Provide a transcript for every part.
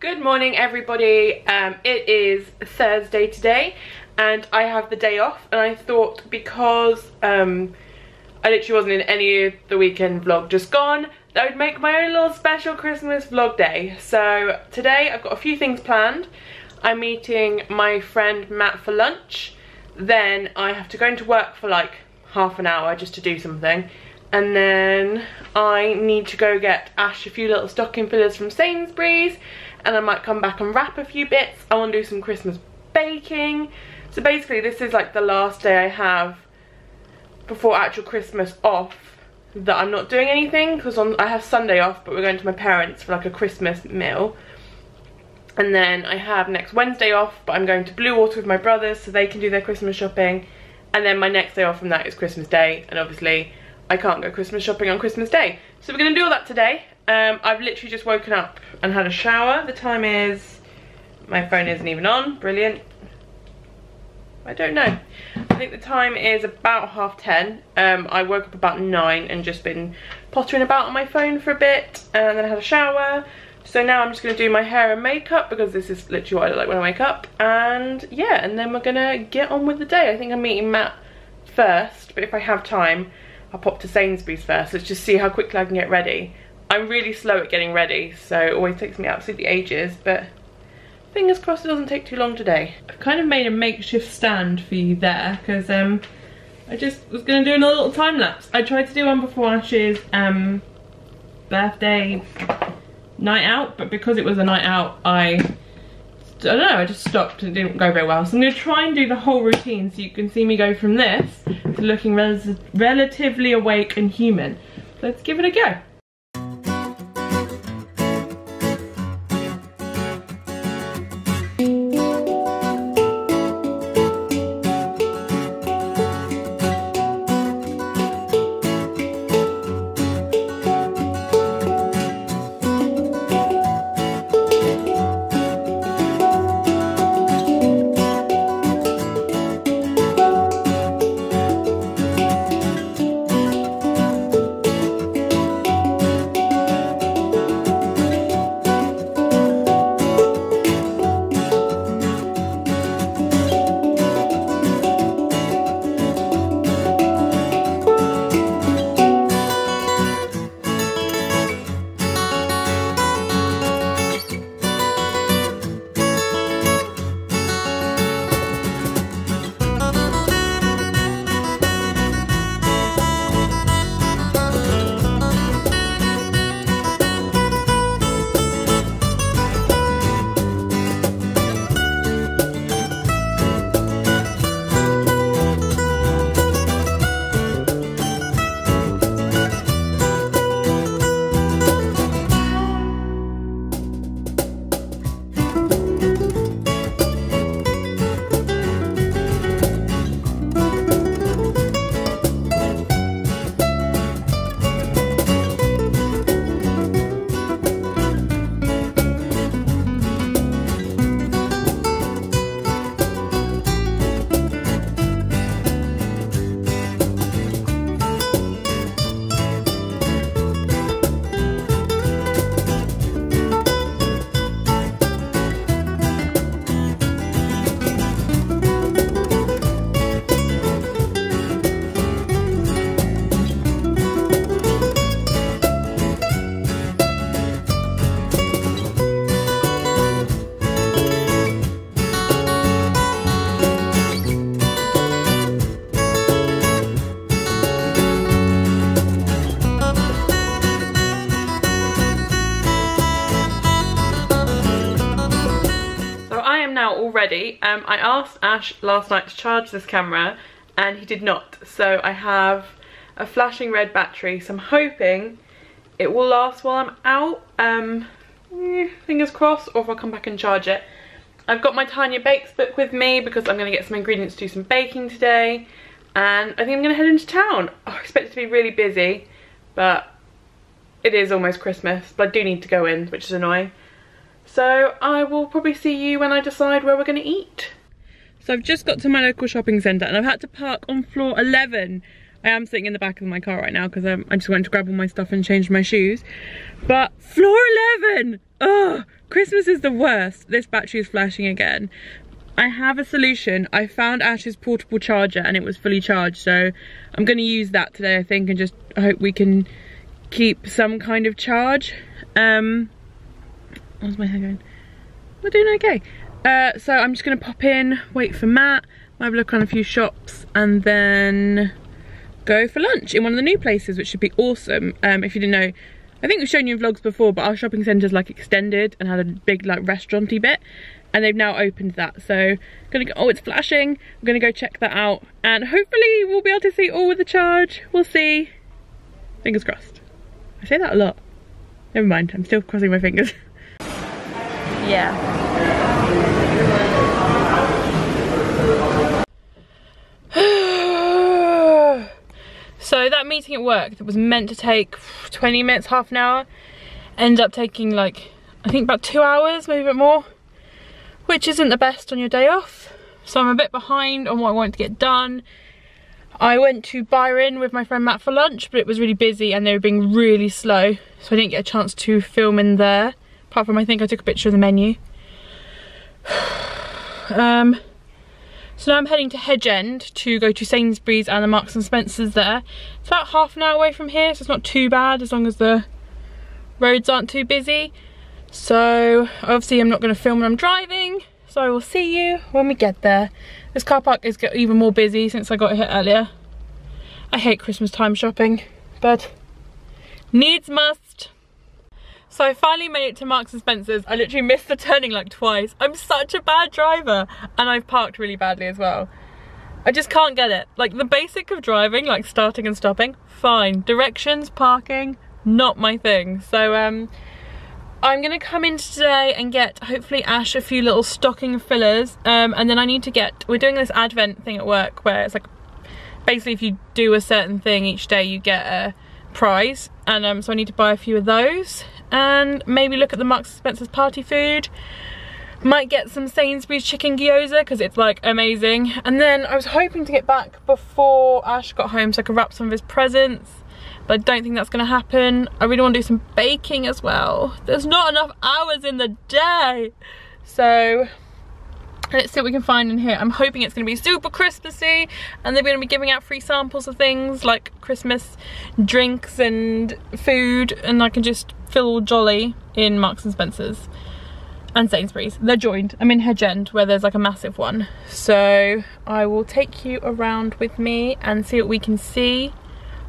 Good morning everybody, um, it is Thursday today and I have the day off and I thought because um, I literally wasn't in any of the weekend vlog just gone that I would make my own little special Christmas vlog day. So today I've got a few things planned. I'm meeting my friend Matt for lunch, then I have to go into work for like half an hour just to do something and then I need to go get Ash a few little stocking fillers from Sainsbury's and I might come back and wrap a few bits. I want to do some Christmas baking. So basically this is like the last day I have before actual Christmas off that I'm not doing anything because on I have Sunday off but we're going to my parents for like a Christmas meal and then I have next Wednesday off but I'm going to Bluewater with my brothers so they can do their Christmas shopping and then my next day off from that is Christmas Day and obviously I can't go Christmas shopping on Christmas Day so we're going to do all that today um, I've literally just woken up and had a shower. The time is, my phone isn't even on, brilliant. I don't know. I think the time is about half 10. Um, I woke up about 9 and just been pottering about on my phone for a bit and then I had a shower. So now I'm just going to do my hair and makeup because this is literally what I look like when I wake up. And yeah, and then we're going to get on with the day. I think I'm meeting Matt first, but if I have time, I'll pop to Sainsbury's first. Let's just see how quickly I can get ready. I'm really slow at getting ready, so it always takes me absolutely ages, but fingers crossed it doesn't take too long today. I've kind of made a makeshift stand for you there, because um, I just was going to do another little time lapse. I tried to do one before Ash's um, birthday night out, but because it was a night out, I, I don't know, I just stopped and it didn't go very well. So I'm going to try and do the whole routine so you can see me go from this to looking rel relatively awake and human. Let's give it a go. Um, I asked Ash last night to charge this camera and he did not. So I have a flashing red battery. So I'm hoping it will last while I'm out. Um, fingers crossed or if I'll come back and charge it. I've got my Tanya Bakes book with me because I'm going to get some ingredients to do some baking today. And I think I'm going to head into town. Oh, I expect it to be really busy, but it is almost Christmas. But I do need to go in, which is annoying. So I will probably see you when I decide where we're going to eat. So I've just got to my local shopping centre and I've had to park on floor 11. I am sitting in the back of my car right now because um, I just went to grab all my stuff and change my shoes. But floor 11! Ugh! Christmas is the worst. This battery is flashing again. I have a solution. I found Ash's portable charger and it was fully charged. So I'm going to use that today, I think, and just hope we can keep some kind of charge. Um, where's my hair going? We're doing okay. Uh, so I'm just to pop in, wait for Matt, have a look on a few shops, and then go for lunch in one of the new places, which should be awesome. Um, if you didn't know, I think we've shown you in vlogs before, but our shopping centre's like extended and had a big like restauranty bit and they've now opened that. So gonna go, oh it's flashing, I'm gonna go check that out and hopefully we'll be able to see all with the charge. We'll see. Fingers crossed. I say that a lot. Never mind, I'm still crossing my fingers. yeah. So that meeting at work that was meant to take 20 minutes, half an hour, ended up taking like, I think about two hours, maybe a bit more, which isn't the best on your day off. So I'm a bit behind on what I want to get done. I went to Byron with my friend Matt for lunch, but it was really busy and they were being really slow. So I didn't get a chance to film in there. Apart from I think I took a picture of the menu. um, so now I'm heading to Hedge End to go to Sainsbury's and the Marks and Spencer's there. It's about half an hour away from here, so it's not too bad as long as the roads aren't too busy. So obviously I'm not going to film when I'm driving, so I will see you when we get there. This car park is even more busy since I got here earlier. I hate Christmas time shopping, but needs must. So I finally made it to Marks and Spencer's. I literally missed the turning like twice. I'm such a bad driver. And I've parked really badly as well. I just can't get it. Like the basic of driving, like starting and stopping, fine. Directions, parking, not my thing. So um, I'm gonna come in today and get hopefully Ash a few little stocking fillers. Um, and then I need to get, we're doing this advent thing at work where it's like, basically if you do a certain thing each day, you get a prize. And um, so I need to buy a few of those and maybe look at the Marks & Spencer's party food. Might get some Sainsbury's chicken gyoza because it's like amazing. And then I was hoping to get back before Ash got home so I could wrap some of his presents. But I don't think that's going to happen. I really want to do some baking as well. There's not enough hours in the day. So Let's see what we can find in here. I'm hoping it's going to be super Christmassy and they're going to be giving out free samples of things like Christmas drinks and food and I can just feel all jolly in Marks and Spencer's and Sainsbury's. They're joined. I'm in Hedge End where there's like a massive one. So I will take you around with me and see what we can see.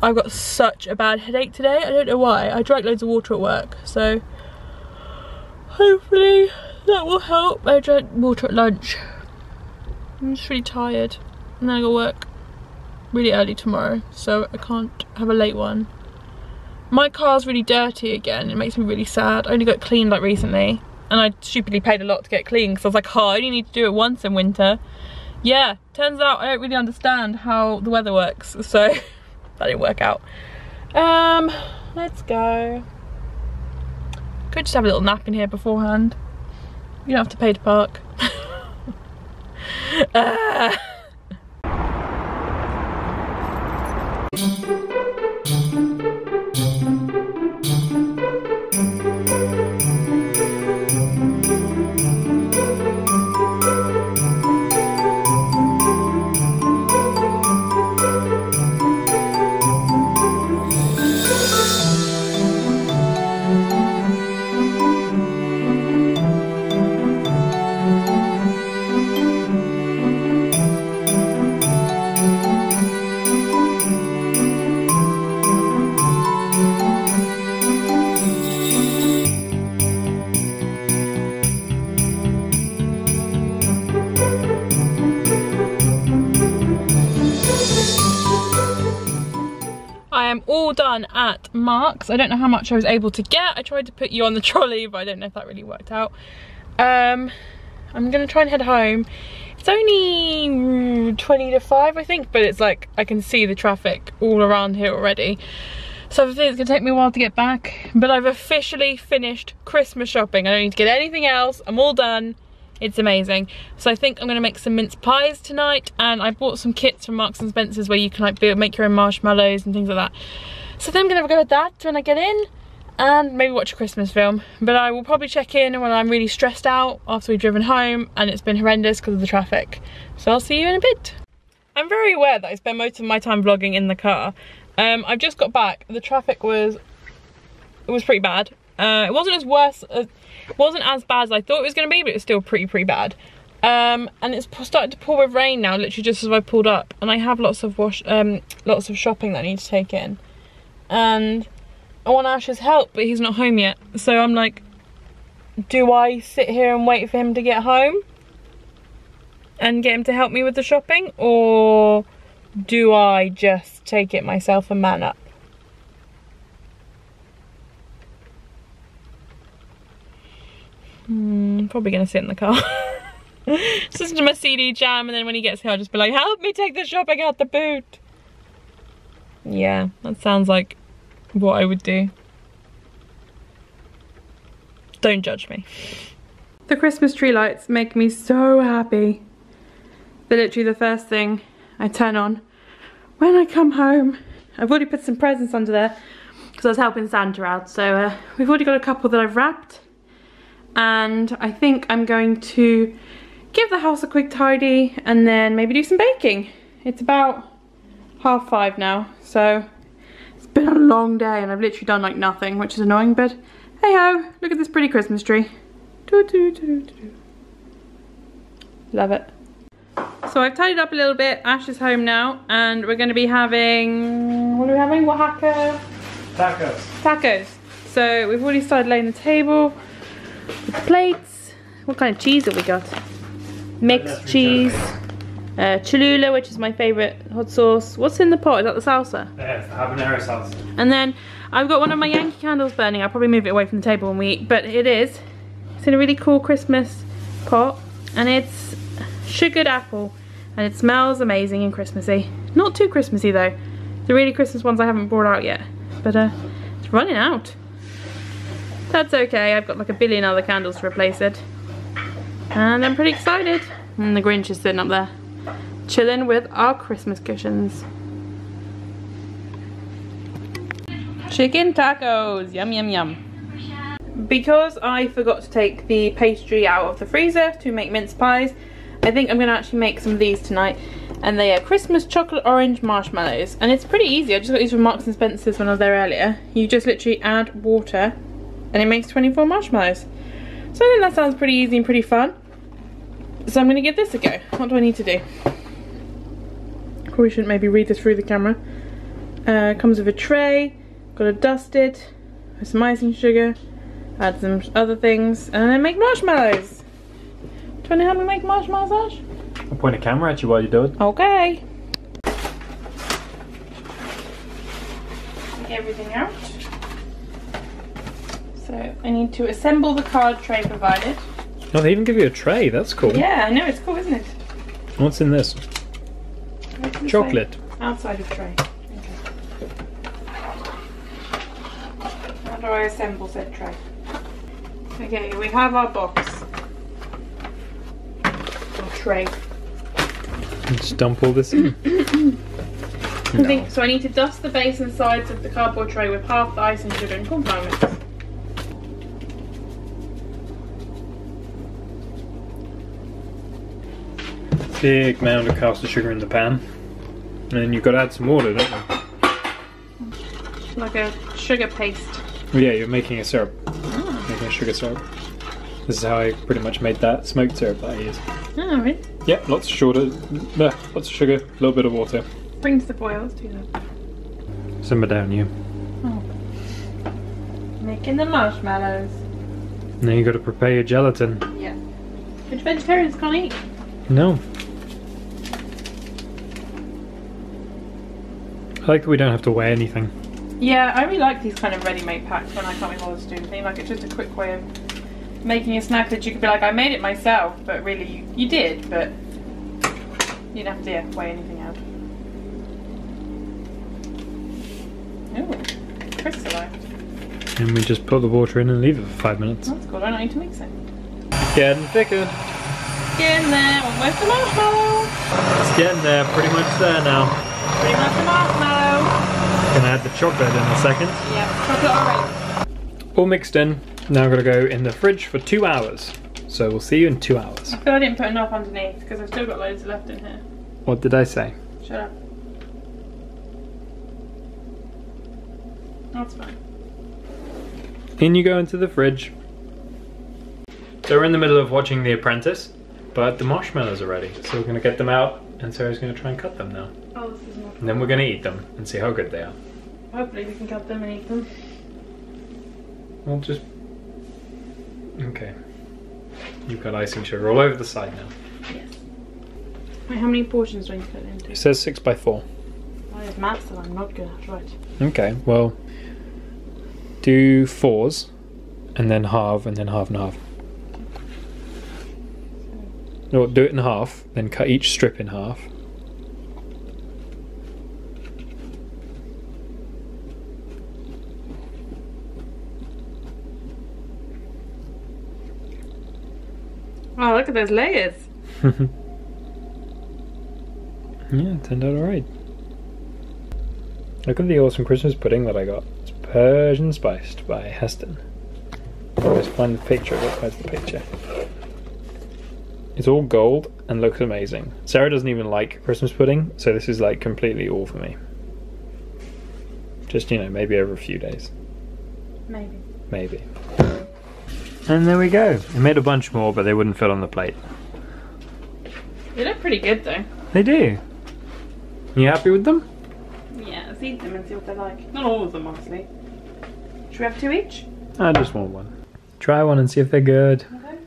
I've got such a bad headache today. I don't know why. I drank loads of water at work. So hopefully that will help. I drank water at lunch. I'm just really tired. And then I got work really early tomorrow, so I can't have a late one. My car's really dirty again. It makes me really sad. I only got cleaned like recently. And I stupidly paid a lot to get clean because I was like, oh, I only need to do it once in winter. Yeah, turns out I don't really understand how the weather works. So that didn't work out. Um, let's go. Could just have a little nap in here beforehand. You don't have to pay to park. uh. All done at Marks. I don't know how much I was able to get. I tried to put you on the trolley, but I don't know if that really worked out. Um, I'm gonna try and head home. It's only 20 to 5, I think, but it's like, I can see the traffic all around here already. So I think it's gonna take me a while to get back, but I've officially finished Christmas shopping. I don't need to get anything else. I'm all done. It's amazing. So I think I'm gonna make some mince pies tonight and I bought some kits from Marks and Spencer's where you can like make your own marshmallows and things like that. So then I'm gonna go with that when I get in and maybe watch a Christmas film. But I will probably check in when I'm really stressed out after we've driven home and it's been horrendous because of the traffic. So I'll see you in a bit. I'm very aware that I spend most of my time vlogging in the car. Um, I've just got back. The traffic was it was pretty bad. Uh, it wasn't as worse, as, wasn't as bad as I thought it was going to be, but it was still pretty, pretty bad. Um, and it's started to pour with rain now, literally just as I pulled up. And I have lots of wash, um, lots of shopping that I need to take in. And I want Ash's help, but he's not home yet. So I'm like, do I sit here and wait for him to get home? And get him to help me with the shopping? Or do I just take it myself and man up? Hmm, probably gonna sit in the car. Listen to my CD jam and then when he gets here I'll just be like, help me take the shopping out the boot. Yeah, that sounds like what I would do. Don't judge me. The Christmas tree lights make me so happy. They're literally the first thing I turn on when I come home. I've already put some presents under there because I was helping Santa out. So uh, we've already got a couple that I've wrapped. And I think I'm going to give the house a quick tidy and then maybe do some baking. It's about half five now. So it's been a long day and I've literally done like nothing, which is annoying, but hey ho, look at this pretty Christmas tree. Doo -doo -doo Love it. So I've tidied up a little bit. Ash is home now and we're gonna be having, what are we having? Oaxaca? Tacos. Tacos. So we've already started laying the table with plates. What kind of cheese have we got? Mixed cheese. Uh, Cholula, which is my favourite hot sauce. What's in the pot? Is that the salsa? Yeah, it's the habanero salsa. And then I've got one of my Yankee candles burning. I'll probably move it away from the table when we eat, but it is. It's in a really cool Christmas pot, and it's sugared apple, and it smells amazing and Christmassy. Not too Christmassy though. The really Christmas ones I haven't brought out yet, but uh, it's running out. That's okay, I've got like a billion other candles to replace it. And I'm pretty excited. And the Grinch is sitting up there chilling with our Christmas cushions. Chicken tacos, yum yum yum. Because I forgot to take the pastry out of the freezer to make mince pies, I think I'm to actually make some of these tonight. And they are Christmas chocolate orange marshmallows. And it's pretty easy, I just got these from Marks and Spencer's when I was there earlier. You just literally add water and it makes 24 marshmallows. So I think that sounds pretty easy and pretty fun. So I'm going to give this a go. What do I need to do? Probably shouldn't maybe read this through the camera. Uh, comes with a tray, got to dust it, with some icing sugar, add some other things, and then make marshmallows. Do you want to help me make marshmallows, Ash? I'll point a camera at you while you do it. Okay. Take everything out. So I need to assemble the card tray provided. Oh, they even give you a tray. That's cool. Yeah, I know, it's cool, isn't it? What's in this? Chocolate. Outside of tray. Okay. How do I assemble said tray? Okay, we have our box. Or tray. Just dump all this in. I think, so I need to dust the base and sides of the cardboard tray with half the icing sugar and corn flour mix. Big mound of caster sugar in the pan. And then you've got to add some water, don't you? Like a sugar paste. Oh, yeah, you're making a syrup. Making a sugar syrup. This is how I pretty much made that smoked syrup that I use. Oh, really? Yep, lots of sugar, uh, lots of sugar, a little bit of water. Bring to the boil, let's do that. Simmer down, you. Oh. Making the marshmallows. Then you got to prepare your gelatin. Yeah. Which vegetarians can't eat. No. I like that we don't have to weigh anything. Yeah, I really like these kind of ready-made packs when I can't be bothered to do anything. Like it's just a quick way of making a snack that you could be like, I made it myself, but really you, you did, but you don't have to yeah, weigh anything out. Ooh, crystallized. And we just put the water in and leave it for five minutes. That's cool, I don't need to mix it. Getting thicker. Get in there, almost a marshmallow. It's getting there, pretty much there now. Pretty much a marshmallow. Add the chocolate in a second. Yeah, chocolate all mixed in. Now I'm gonna go in the fridge for two hours. So we'll see you in two hours. I feel I didn't put enough underneath because I've still got loads left in here. What did I say? Shut up. That's fine. In you go into the fridge. So we're in the middle of watching The Apprentice, but the marshmallows are ready. So we're gonna get them out and Sarah's gonna try and cut them now. Oh, this is not. And then we're gonna eat them and see how good they are. Hopefully we can cut them and eat them. We'll just... Okay. You've got icing sugar all over the side now. Yes. Wait, how many portions do I need to put into? It says six by four. Oh, I have maths that I'm not good at. Right. Okay, well, do fours, and then halve, and then half and half. No, do it in half, then cut each strip in half. Oh, look at those layers. yeah, it turned out alright. Look at the awesome Christmas pudding that I got. It's Persian spiced by Heston. Let's find the picture. What where's the picture? It's all gold and looks amazing. Sarah doesn't even like Christmas pudding, so this is like completely all for me. Just, you know, maybe over a few days. Maybe. Maybe. And there we go. I made a bunch more, but they wouldn't fit on the plate. They look pretty good though. They do. You happy with them? Yeah, let's eat them and see what they're like. Not all of them, obviously. Should we have two each? I just want one. Try one and see if they're good. Okay.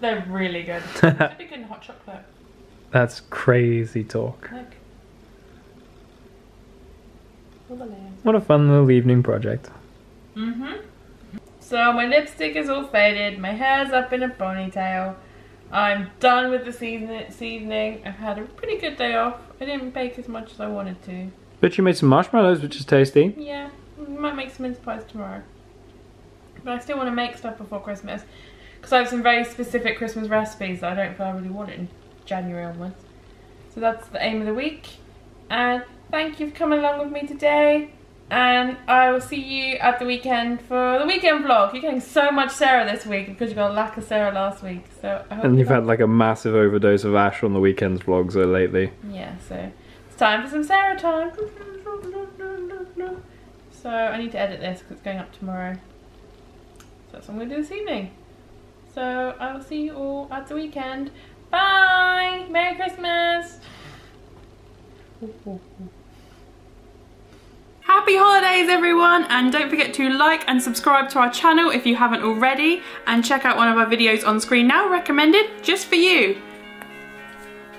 They're really good. Be good in hot chocolate. That's crazy talk. Look. All the layers. What a fun little evening project. Mm-hmm. So my lipstick is all faded, my hair's up in a ponytail. I'm done with the season this evening. I've had a pretty good day off. I didn't bake as much as I wanted to. But you made some marshmallows, which is tasty. Yeah, might make some mince pies tomorrow. But I still want to make stuff before Christmas. Because I have some very specific Christmas recipes that I don't feel I really want in January onwards. So that's the aim of the week. And thank you for coming along with me today. And I will see you at the weekend for the weekend vlog. You're getting so much Sarah this week because you got a lack of Sarah last week. So I hope And you you've had like a massive overdose of Ash on the weekends vlogs so lately. Yeah, so it's time for some Sarah time. So I need to edit this because it's going up tomorrow. So that's what I'm going to do this evening. So I will see you all at the weekend. Bye! Merry Christmas! Happy holidays everyone and don't forget to like and subscribe to our channel if you haven't already and check out one of our videos on screen now recommended just for you.